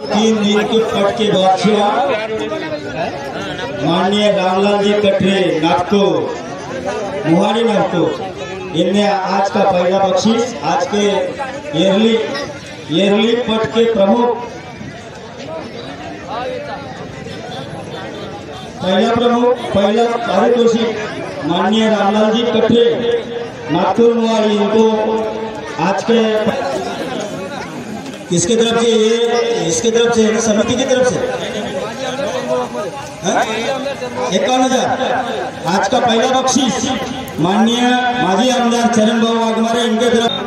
तीन दिन के पट के बादशाह माननीय रामलाल जी कटरे नाटको मुहारी नाटको इनने आज का पहला बख्शीश आज के येरली येरली पट के प्रमुख। पहला प्रमुख, पहला पारितोषिक माननीय रामलाल जी कटरे नागपुर मुहारी, इनको आज के किसके तरफ़ से ये? इसके तरफ़ से है समिति की तरफ़ से? इक्यावन हज़ार। आज का पहला बख्शीश। माननीय माजी आमदार चरण भाऊ वाघमारे इनके तरफ़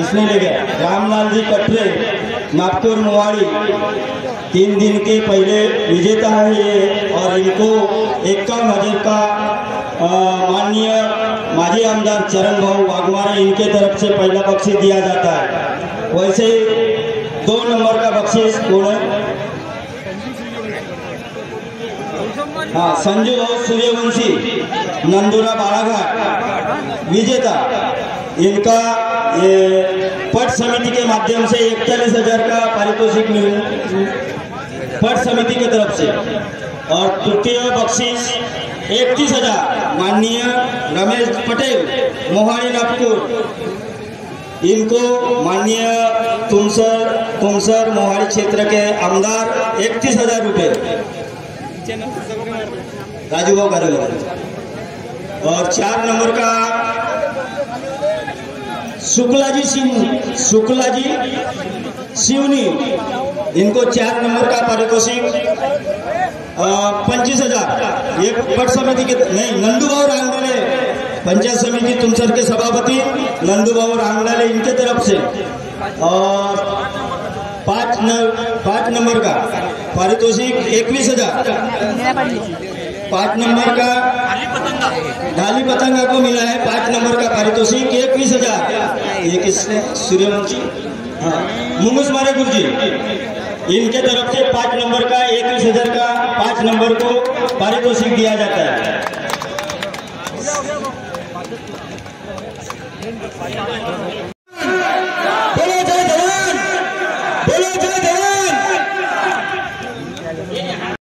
पहला ले गया। रामलाल जी कटरे नागपुर, मुवाड़ी। तीन दिन के पहले विजेता है ये और इनको इक्यावन हज़ार का माननीय माजी आमदार चरण भाऊ वाघमारे इनके तरफ़ से पहला बख्शीश दिया जाता है। वैसे ही दो नंबर का बख्शीश कौन है। हाँ संजू सूर्यवंशी, नंदुरा बालाघाट, विजेता। इनका ये पट समिति के माध्यम से इकतालीस हज़ार का पारितोषिक मिल पट समिति की तरफ़ से। और तृतीय बख्शीश इकतीस हज़ार। माननीय रमेश पटेल मोहानी नागपुर। इनको माननीय तुमसर तुमसर मोहाली क्षेत्र के आमदार इकतीस हज़ार रुपये। राजूभाऊ कारेगर और चार नंबर का शुक्ला जी सिंह शुक्ला जी शिवनी इनको चार नंबर का पारितोषिक पच्चीस हज़ार। पट समिति के नहीं नंदूबाबू रांगड़े पंचायत समिति तुमसर के सभापति नंदूबाबू रांगड़े इनके तरफ़ से। और पाँच न, पाँच नंबर का पारितोषिक इक्कीस हज़ार। पाँच नंबर का ढाली पतंगा को मिला है पाँच नंबर का पारितोषिक इक्कीस हज़ार। ये किसने सूर्यवंशी। हाँ मुंगूस मारे गुरु जी इनके तरफ़ से पाँच नंबर का, इक्कीस हज़ार का पाँच नंबर को पारितोषिक दिया जाता है।